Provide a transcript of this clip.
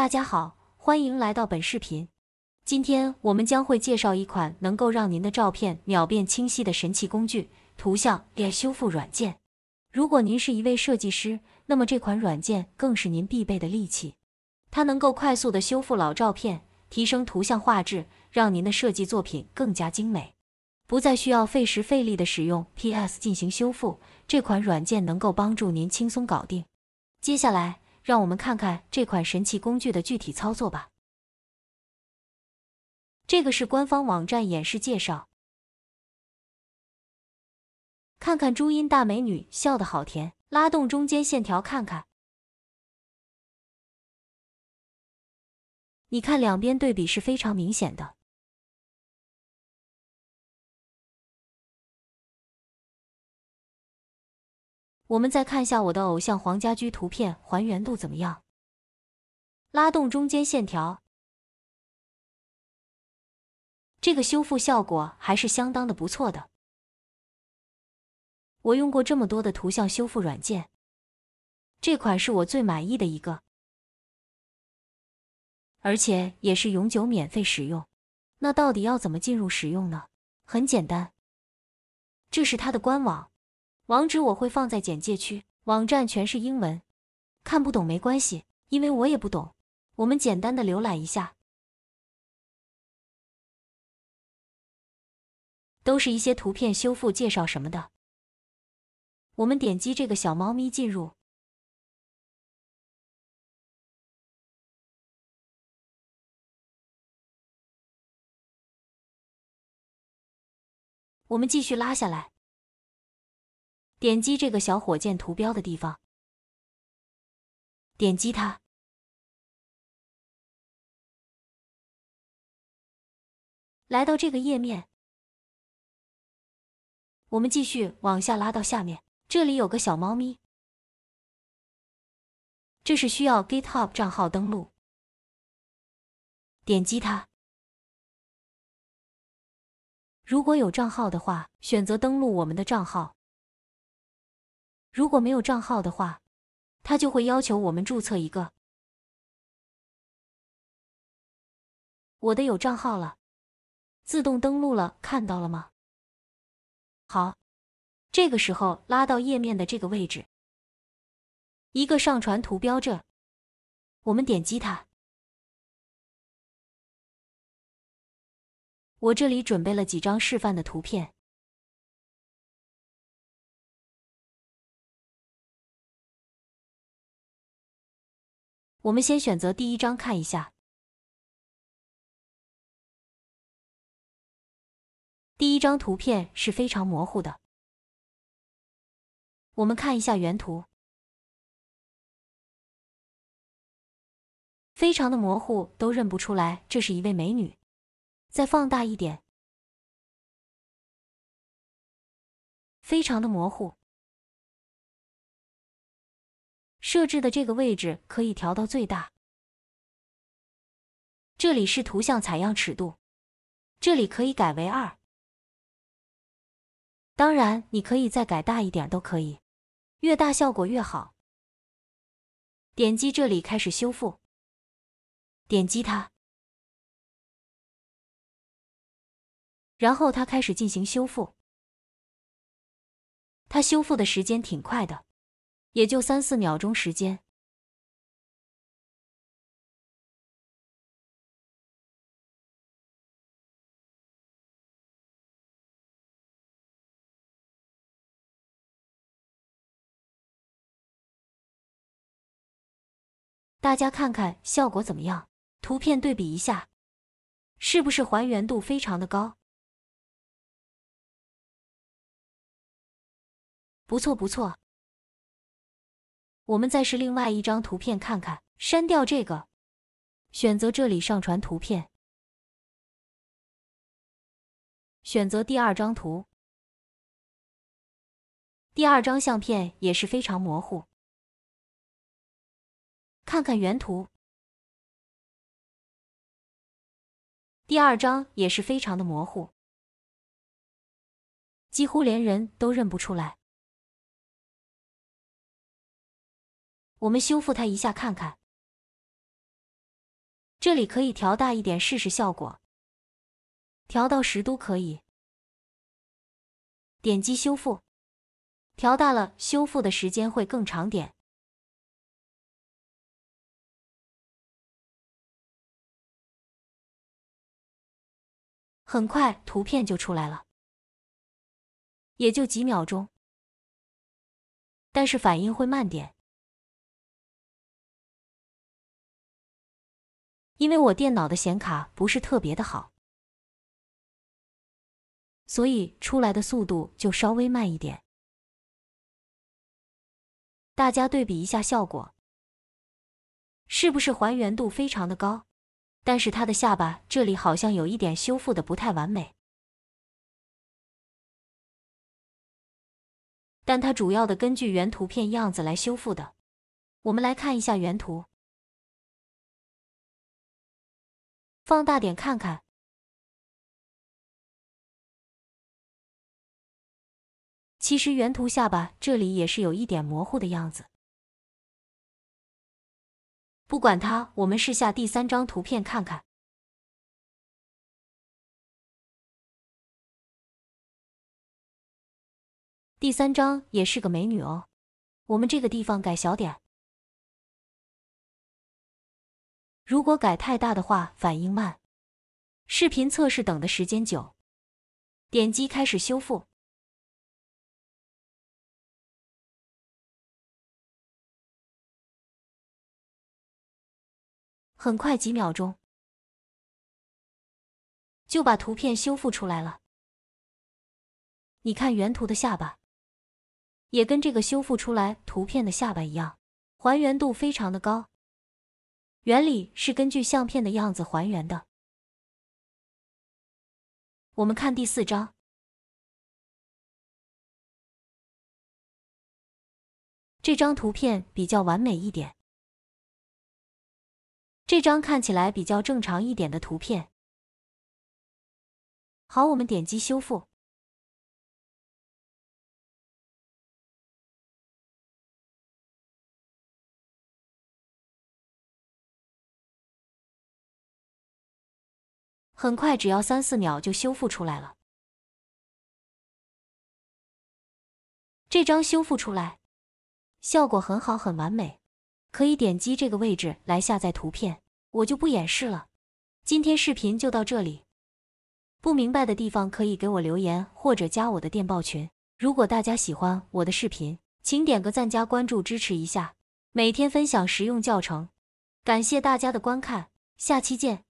大家好，欢迎来到本视频。今天我们将会介绍一款能够让您的照片秒变清晰的神奇工具——图像脸修复软件。如果您是一位设计师，那么这款软件更是您必备的利器。它能够快速的修复老照片，提升图像画质，让您的设计作品更加精美。不再需要费时费力的使用 PS 进行修复，这款软件能够帮助您轻松搞定。接下来。让我们看看这款神奇工具的具体操作吧。这个是官方网站演示介绍。看看朱茵大美女笑得好甜，拉动中间线条看看，你看两边对比是非常明显的。我们再看下我的偶像黄家驹图片还原度怎么样？拉动中间线条，这个修复效果还是相当的不错的。我用过这么多的图像修复软件，这款是我最满意的一个，而且也是永久免费使用。那到底要怎么进入使用呢？很简单，这是它的官网。网址我会放在简介区，网站全是英文，看不懂没关系，因为我也不懂。我们简单的浏览一下，都是一些图片修复介绍什么的。我们点击这个小猫咪进入，我们继续拉下来。点击这个小火箭图标的地方，点击它，来到这个页面，我们继续往下拉到下面，这里有个小猫咪，这是需要 GitHub 账号登录，点击它，如果有账号的话，选择登录我们的账号。如果没有账号的话，他就会要求我们注册一个。我的有账号了，自动登录了，看到了吗？好，这个时候拉到页面的这个位置，一个上传图标这，我们点击它。我这里准备了几张示范的图片。我们先选择第一张看一下。第一张图片是非常模糊的，我们看一下原图，非常的模糊，都认不出来这是一位美女。再放大一点，非常的模糊。设置的这个位置可以调到最大。这里是图像采样尺度，这里可以改为二。当然，你可以再改大一点都可以，越大效果越好。点击这里开始修复，点击它，然后它开始进行修复。它修复的时间挺快的。也就三四秒钟时间。大家看看效果怎么样？图片对比一下，是不是还原度非常的高？不错，不错。我们再试另外一张图片看看，删掉这个，选择这里上传图片，选择第二张图，第二张相片也是非常模糊，看看原图，第二张也是非常的模糊，几乎连人都认不出来。我们修复它一下看看，这里可以调大一点试试效果，调到十都可以。点击修复，调大了，修复的时间会更长点。很快，图片就出来了，也就几秒钟，但是反应会慢点，因为我电脑的显卡不是特别的好，所以出来的速度就稍微慢一点。大家对比一下效果，是不是还原度非常的高？但是他的下巴这里好像有一点修复的不太完美，但它主要的根据原图片样子来修复的。我们来看一下原图，放大点看看，其实原图下巴这里也是有一点模糊的样子。不管它，我们试下第三张图片看看。第三张也是个美女哦，我们这个地方改小点。如果改太大的话，反应慢，视频测试等的时间久。点击开始修复。很快，几秒钟就把图片修复出来了。你看原图的下巴，也跟这个修复出来图片的下巴一样，还原度非常的高。原理是根据相片的样子还原的。我们看第四张，这张图片比较完美一点。这张看起来比较正常一点的图片。好，我们点击修复。很快，只要三四秒就修复出来了。这张修复出来，效果很好，很完美。可以点击这个位置来下载图片，我就不演示了。今天视频就到这里，不明白的地方可以给我留言或者加我的电报群。如果大家喜欢我的视频，请点个赞加关注支持一下。每天分享实用教程，感谢大家的观看，下期见。